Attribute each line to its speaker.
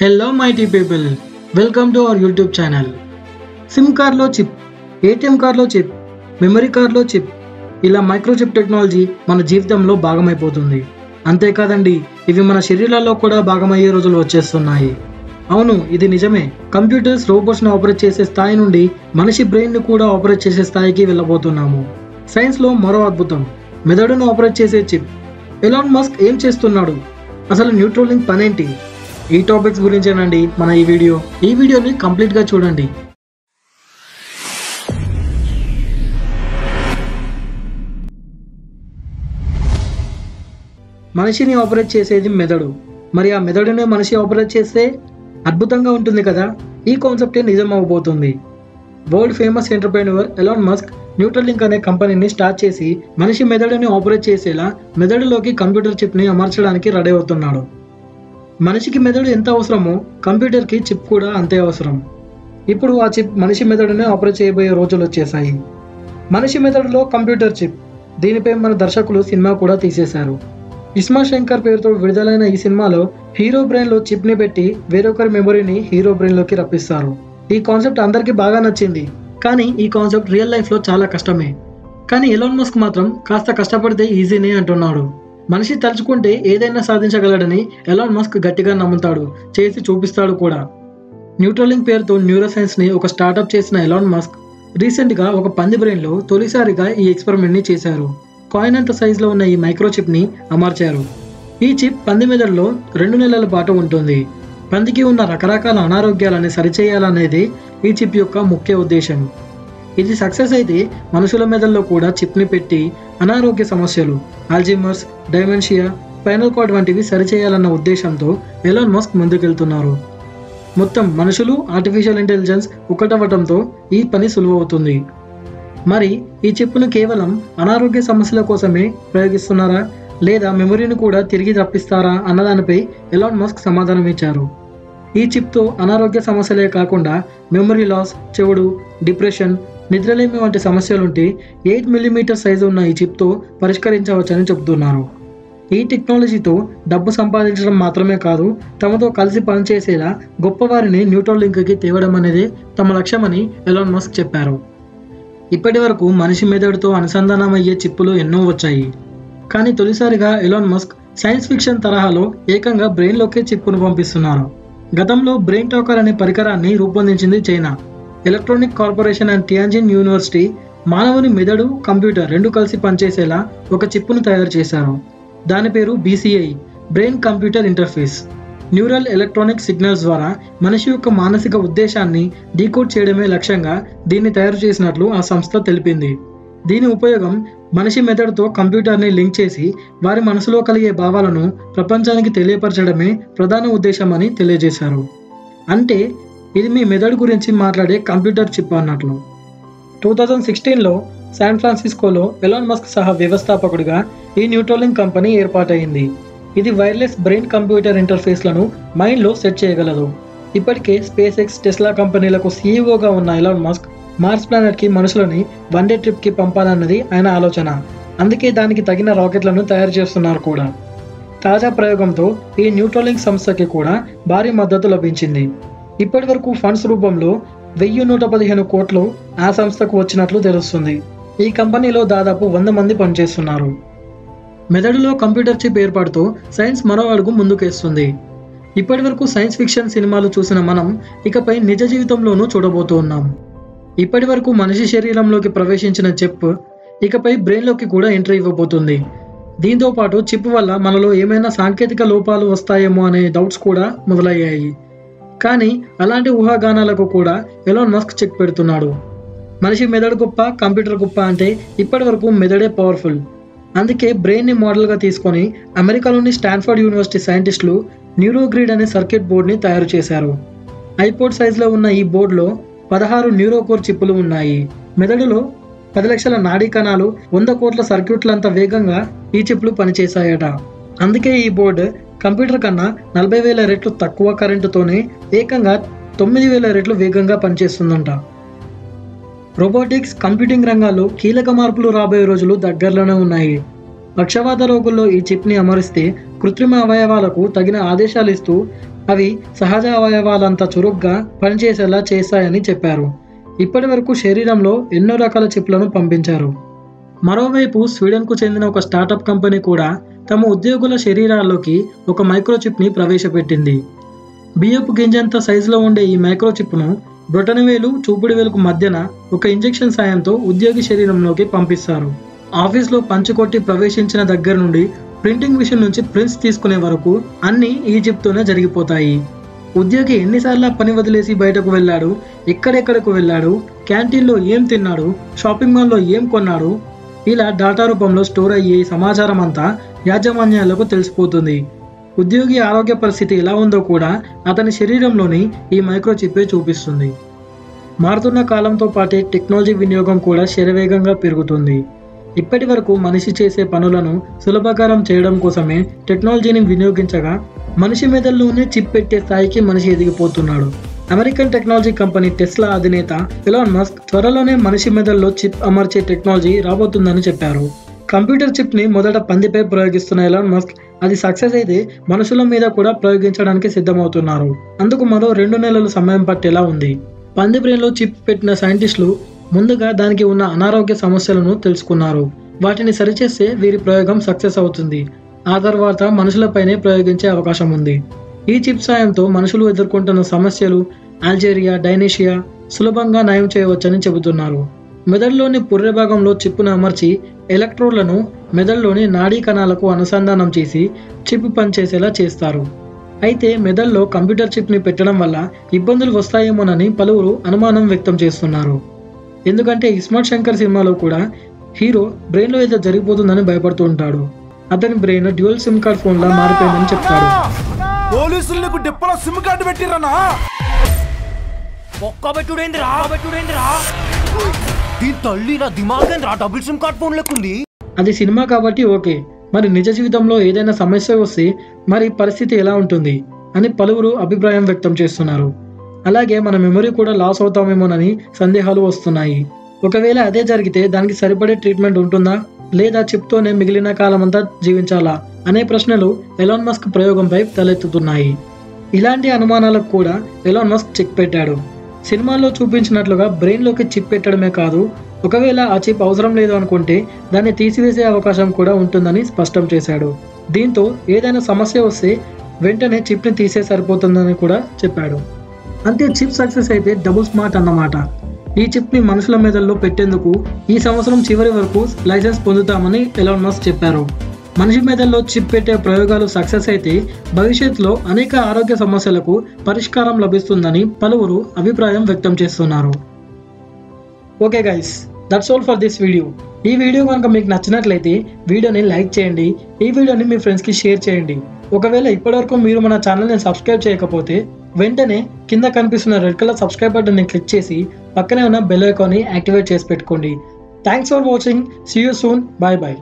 Speaker 1: Hello mighty people welcome to our YouTube channel sim కార్డ్లో chip ATM కార్డ్లో chip memory కార్డ్లో chip ఇలా microchip technology మన జీవితంలో భాగమైపోతుంది. అంతేకాదండి ఇవి మన శరీరాల్లో కూడా భాగమయ్యే రోజులు వచ్చేస్తున్నాయి. అవును ఇది నిజమే. కంప్యూటర్స్ రోబోట్స్ని ఆపరేట్ చేసే స్థాయి నుండి మనిషి బ్రెయిన్ను కూడా ఆపరేట్ చేసే స్థాయికి వెళ్ళబోతున్నాము. సైన్స్లో మరో అద్భుతం. మెదడును ఆపరేట్ చేసే చిప్ ఎలాన్ మస్క్ ఏం చేస్తున్నాడు? అసలు న్యూట్రోలింగ్ పనేంటి? ఈ టాపిక్స్ గురించేనండి మన ఈ వీడియో. ఈ వీడియోని కంప్లీట్గా చూడండి. మనిషిని ఆపరేట్ చేసేది మెదడు. మరి ఆ మెదడునే మనిషి ఆపరేట్ చేస్తే అద్భుతంగా ఉంటుంది కదా? ఈ కాన్సెప్టే నిజం అవబోతుంది world famous entrepreneur Elon Musk Neuralink అనే కంపెనీని స్టార్ట్ చేసి మనిషి మెదడుని ఆపరేట్ చేసేలా మెదడులోకి కంప్యూటర్ చిప్ని అమర్చడానికి రెడీ అవుతున్నాడు. మనిషికి మెదడు ఎంత అవసరమో కంప్యూటర్కి చిప్ కూడా అంతే అవసరం. ఇప్పుడు ఆ చిప్ మనిషి మెదడునే ఆపరేట్ చేయబోయే రోజులు వచ్చేసాయి మనిషి మెదడులో కంప్యూటర్ చిప్ దీనిపై మన దర్శకులు సినిమా కూడా తీసేశారు. ఇస్మా శంకర్ పేరుతో విడుదలైన ఈ సినిమాలో హీరో బ్రెయిన్లో చిప్ని పెట్టి వేరొకరి మెమొరీని హీరో బ్రెయిన్లోకి రప్పిస్తారు. ఈ కాన్సెప్ట్ అందరికీ బాగా నచ్చింది. కానీ ఈ కాన్సెప్ట్ రియల్ లైఫ్లో చాలా కష్టమే. కానీ ఎలోన్ మస్క్ మాత్రం కాస్త కష్టపడితే ఈజీనే అంటున్నాడు. మనిషి తలుచుకుంటే ఏదైనా సాధించగలడని ఎలాన్ మస్క్ గట్టిగా నమ్ముతాడు చేసి చూపిస్తాడు కూడా. న్యూట్రలింగ్ పేరుతో న్యూరోసైన్స్ని ఒక స్టార్టప్ చేసిన ఎలాన్ మస్క్ రీసెంట్గా ఒక పంది బ్రెయిన్లో తొలిసారిగా ఈ ఎక్స్పెరిమెంట్ని చేశారు. కాయిన్ అంత సైజులో ఉన్న ఈ మైక్రోచిప్ని అమర్చారు. ఈ చిప్ పంది మెదడులో రెండు నెలల పాటు ఉంటుంది. పందికి ఉన్న రకరకాల అనారోగ్యాలని సరిచేయాలనేది ఈ చిప్ యొక్క ముఖ్య ఉద్దేశం. ఇది సక్సెస్ అయితే మనుషుల మెదడులో కూడా చిప్ని పెట్టి అనారోగ్య సమస్యలు ఆల్జిమర్స్ డైమెన్షియా స్పైనల్ కార్డ్ వంటివి సరిచేయాలన్న ఉద్దేశంతో ఎలాన్ మస్క్ ముందుకెళ్తున్నారు. మొత్తం మనుషులు ఆర్టిఫిషియల్ ఇంటెలిజెన్స్ ఒకటవటంతో ఈ పని సులువవుతుంది. మరి ఈ చిప్పును కేవలం అనారోగ్య సమస్యల కోసమే ప్రయోగిస్తున్నారా? లేదా మెమొరీని కూడా తిరిగి రప్పిస్తారా అన్నదానిపై ఎలాన్ మస్క్ సమాధానం ఇచ్చారు. ఈ చిప్తో అనారోగ్య సమస్యలే కాకుండా మెమొరీ లాస్ చెవుడు డిప్రెషన్ నిద్రలేమి వంటి సమస్యలుంటే ఎయిట్ మిల్లీమీటర్ సైజు ఉన్న ఈ చిప్తో పరిష్కరించవచ్చని చెబుతున్నారు. ఈ టెక్నాలజీతో డబ్బు సంపాదించడం మాత్రమే కాదు తమతో కలిసి పనిచేసేలా గొప్పవారిని న్యూట్రల్ లింక్కి తేవడం అనేది తమ లక్ష్యమని ఎలాన్ మస్క్ చెప్పారు. ఇప్పటి వరకు మనిషి మెదడుతో అనుసంధానమయ్యే చిప్పులు ఎన్నో వచ్చాయి. కానీ తొలిసారిగా ఎలాన్ మస్క్ సైన్స్ ఫిక్షన్ తరహాలో ఏకంగా బ్రెయిన్లోకే చిప్పును పంపిస్తున్నారు. గతంలో బ్రెయిన్ టాకర్ అనే పరికరాన్ని రూపొందించింది China. Electronic corporation and Tianjin university మానవుని మెదడు కంప్యూటర్ రెండు కలిసి పనిచేసేలా ఒక చిప్పును తయారు చేశారు. దాని పేరు BCI brain computer interface neural electronic signals ద్వారా మనిషి యొక్క మానసిక ఉద్దేశాన్ని డీకోడ్ చేయడమే లక్ష్యంగా దీన్ని తయారు చేసినట్లు ఆ సంస్థ తెలిపింది. దీని ఉపయోగం మనిషి మెదడుతో కంప్యూటర్ని లింక్ చేసి వారి మనసులో కలిగే భావాలను ప్రపంచానికి తెలియపరచడమే ప్రధాన ఉద్దేశమని తెలియజేశారు. అంటే ఇది మీ మెదడు గురించి మాట్లాడే కంప్యూటర్ చిప్ అన్నట్లు. టూ థౌజండ్ సిక్స్టీన్లో శాన్ ఫ్రాన్సిస్కోలో ఎలాన్ మస్క్ సహా వ్యవస్థాపకుడిగా ఈ న్యూట్రోలింగ్ కంపెనీ ఏర్పాటైంది ఇది వైర్లెస్ బ్రెయిన్ కంప్యూటర్ ఇంటర్ఫేస్లను మైండ్లో సెట్ చేయగలదు. ఇప్పటికే స్పేస్ ఎక్స్ టెస్లా కంపెనీలకు సీఈఓగా ఉన్న ఎలాన్ మస్క్ మార్స్ ప్లానెట్కి మనుషులని వన్ డే ట్రిప్కి పంపాలన్నది ఆయన ఆలోచన. అందుకే దానికి తగిన రాకెట్లను తయారు చేస్తున్నారు కూడా. తాజా ప్రయోగంతో ఈ న్యూట్రోలింగ్ సంస్థకి కూడా భారీ మద్దతు లభించింది. ఇప్పటి వరకు ఫండ్స్ రూపంలో వెయ్యి నూట పదిహేను కోట్లు ఆ సంస్థకు వచ్చినట్లు తెలుస్తుంది. ఈ కంపెనీలో దాదాపు వంద మంది పనిచేస్తున్నారు. మెదడులో కంప్యూటర్ చిప్ ఏర్పాటుతో సైన్స్ మరో అడుగు ముందుకేస్తుంది. ఇప్పటి వరకు సైన్స్ ఫిక్షన్ సినిమాలు చూసిన మనం ఇకపై నిజ జీవితంలోనూ చూడబోతూ ఉన్నాం. ఇప్పటి వరకు మనిషి శరీరంలోకి ప్రవేశించిన చిప్ ఇకపై బ్రెయిన్లోకి కూడా ఎంట్రీ ఇవ్వబోతుంది. దీంతో పాటు చిప్ వల్ల మనలో ఏమైనా సాంకేతిక లోపాలు వస్తాయేమో అనే డౌట్స్ కూడా మొదలయ్యాయి. కానీ అలాంటి ఊహాగానాలకు కూడా ఎలోన్ మస్క్ చెక్ పెడుతున్నాడు. మనిషి మెదడు గొప్ప కంప్యూటర్ గొప్ప అంటే ఇప్పటి వరకు మెదడే పవర్ఫుల్ అందుకే బ్రెయిన్ని మోడల్గా తీసుకొని అమెరికాలోని స్టాన్ఫర్డ్ యూనివర్సిటీ సైంటిస్టులు న్యూరోగ్రిడ్ అనే సర్క్యూట్ బోర్డ్ని తయారు చేశారు. ఐపోర్ట్ సైజులో ఉన్న ఈ బోర్డులో పదహారు న్యూరోకోర్ చిప్పులు ఉన్నాయి. మెదడులో పది లక్షల నాడీ కణాలు వంద కోట్ల సర్క్యూట్లంత వేగంగా ఈ చిప్లు పనిచేశాయట. అందుకే ఈ బోర్డు కంప్యూటర్ కన్నా నలభై వేల రెట్లు తక్కువ కరెంటుతోనే ఏకంగా తొమ్మిది వేల రెట్లు వేగంగా పనిచేస్తుందంట. రోబోటిక్స్ కంప్యూటింగ్ రంగాల్లో కీలక మార్పులు రాబోయే రోజులు దగ్గరలోనే ఉన్నాయి. పక్షవాత రోగుల్లో ఈ చిప్ని అమరిస్తే కృత్రిమ అవయవాలకు తగిన ఆదేశాలు ఇస్తూ అవి సహజ అవయవాలంత చురుగ్గా పనిచేసేలా చేస్తాయని చెప్పారు. ఇప్పటి వరకు శరీరంలో ఎన్నో రకాల చిప్లను పంపించారు. మరోవైపు స్వీడన్కు చెందిన ఒక స్టార్టప్ కంపెనీ కూడా తమ ఉద్యోగుల శరీరాల్లోకి ఒక మైక్రోచిప్ని ప్రవేశపెట్టింది. బియ్యపు గింజంత సైజులో ఉండే ఈ మైక్రోచిప్ను బ్రొటనవేలు చూపుడు వేలుకు మధ్యన ఒక ఇంజెక్షన్ సాయంతో ఉద్యోగి శరీరంలోకి పంపిస్తారు. ఆఫీస్లో పంచుకొట్టి ప్రవేశించిన దగ్గర నుండి ప్రింటింగ్ మిషన్ నుంచి ప్రింట్స్ తీసుకునే వరకు అన్నీ ఈ చిప్తోనే జరిగిపోతాయి. ఉద్యోగి ఎన్నిసార్లు పని వదిలేసి బయటకు వెళ్ళాడు ఎక్కడెక్కడకు వెళ్ళాడు క్యాంటీన్లో ఏం తిన్నాడు షాపింగ్ మాల్లో ఏం కొన్నాడు ఇలా డాటా రూపంలో స్టోర్ అయ్యే సమాచారం అంతా యాజమాన్యాలకు తెలిసిపోతుంది. ఉద్యోగి ఆరోగ్య పరిస్థితి ఎలా ఉందో కూడా అతని శరీరంలోని ఈ మైక్రోచిప్పే చూపిస్తుంది. మారుతున్న కాలంతో పాటే టెక్నాలజీ వినియోగం కూడా శరవేగంగా పెరుగుతుంది. ఇప్పటి వరకు మనిషి చేసే పనులను సులభకరం చేయడం కోసమే టెక్నాలజీని వినియోగించగా మనిషి మెదల్లోనే చిప్ పెట్టే స్థాయికి మనిషి ఎదిగిపోతున్నాడు. అమెరికన్ టెక్నాలజీ కంపెనీ టెస్లా అధినేత ఎలాన్ మస్క్ త్వరలోనే మనిషి మెదల్లో చిప్ అమర్చే టెక్నాలజీ రాబోతుందని చెప్పారు. కంప్యూటర్ చిప్ని మొదట పందిపై ప్రయోగిస్తున్న ఎలాన్ మస్క్ అది సక్సెస్ అయితే మనుషుల మీద కూడా ప్రయోగించడానికి సిద్ధమవుతున్నారు. అందుకు మరో రెండు నెలలు సమయం పట్టేలా ఉంది. పంది బ్రెయిన్లో చిప్ పెట్టిన సైంటిస్టులు ముందుగా దానికి ఉన్న అనారోగ్య సమస్యలను తెలుసుకున్నారు. వాటిని సరిచేస్తే వీరి ప్రయోగం సక్సెస్ అవుతుంది. ఆ తర్వాత మనుషులపైనే ప్రయోగించే అవకాశం ఉంది. ఈ చిప్ సాయంతో మనుషులు ఎదుర్కొంటున్న సమస్యలు అల్జేరియా డైనేషియా సులభంగా నయం చేయవచ్చని చెబుతున్నారు. మెదడులోని పుర్రె భాగంలో చిప్పును అమర్చి ఎలక్ట్రోడ్లను మెదడులోని నాడీ కణాలకు అనుసంధానం చేసి చిప్ పనిచేసేలా చేస్తారు. అయితే మెదడులో కంప్యూటర్ చిప్ని పెట్టడం వల్ల ఇబ్బందులు వస్తాయేమోనని పలువురు అనుమానం వ్యక్తం చేస్తున్నారు. ఎందుకంటే ఇస్మార్ట్ శంకర్ సినిమాలో కూడా హీరో బ్రెయిన్లో ఏదో జరిగిపోతుందని భయపడుతూ ఉంటాడు. అతని బ్రెయిన్ డ్యూయల్ సిమ్ కార్డ్ ఫోన్లా మారిపోయిందని చెప్తాడు.
Speaker 2: డిప్పలో సిమ్ కార్డు పెట్టిరన్నా
Speaker 3: ఒక్క పెట్టుడేందిరా పెట్టుడేందిరా దీని తల్లి నా డబుల్ సిమ్ కార్డ్ ఫోన్ లెక్కుంది
Speaker 1: అది సినిమా కాబట్టి ఓకే. మరి నిజ జీవితంలో ఏదైనా సమస్య వస్తే మరి పరిస్థితి ఎలా ఉంటుంది అని పలువురు అభిప్రాయం వ్యక్తం చేస్తున్నారు. అలాగే మన మెమరీ కూడా లాస్ అవుతామేమోనని సందేహాలు వస్తున్నాయి. ఒకవేళ అదే జరిగితే దానికి సరిపడే ట్రీట్మెంట్ ఉంటుందా? లేదా చిప్తోనే మిగిలిన కాలమంతా జీవించాలా? అనే ప్రశ్నలు ఎలాన్ మస్క్ ప్రయోగంపై తలెత్తుతున్నాయి. ఇలాంటి అనుమానాలకు కూడా ఎలాన్ మస్క్ చెక్ పెట్టాడు. సినిమాల్లో చూపించినట్లుగా బ్రెయిన్లోకి చిప్ పెట్టడమే కాదు ఒకవేళ ఆ చిప్ అవసరం లేదు అనుకుంటే దాన్ని తీసివేసే అవకాశం కూడా ఉంటుందని స్పష్టం చేశాడు. దీంతో ఏదైనా సమస్య వస్తే వెంటనే చిప్ని తీసే సరిపోతుందని కూడా చెప్పాడు. అంతే చిప్ సక్సెస్ అయితే డబుల్ స్మార్ట్ అన్నమాట. ఈ చిప్ని మనుషుల మెదల్లో పెట్టేందుకు ఈ సంవత్సరం చివరి వరకు లైసెన్స్ పొందుతామని ఎలాన్ మస్క్ చెప్పారు. మనిషి మెదడులో చిప్ పెట్టే ప్రయోగాలు సక్సెస్ అయితే భవిష్యత్తులో అనేక ఆరోగ్య సమస్యలకు పరిష్కారం లభిస్తుందని పలువురు అభిప్రాయం వ్యక్తం చేస్తున్నారు. Okay guys that's all for this video ఈ వీడియో కనుక మీకు నచ్చినట్లయితే వీడియోని లైక్ చేయండి ఈ వీడియోని మీ ఫ్రెండ్స్కి షేర్ చేయండి. ఒకవేళ ఇప్పటివరకు మీరు మన ఛానల్ని సబ్స్క్రైబ్ చేయకపోతే వెంటనే కింద కనిపిస్తున్న రెడ్ కలర్ సబ్స్క్రైబ్ బటన్ని క్లిక్ చేసి పక్కనే ఉన్న బెల్ ఐకాన్ని యాక్టివేట్ చేసి పెట్టుకోండి. Thanks for watching see you soon bye bye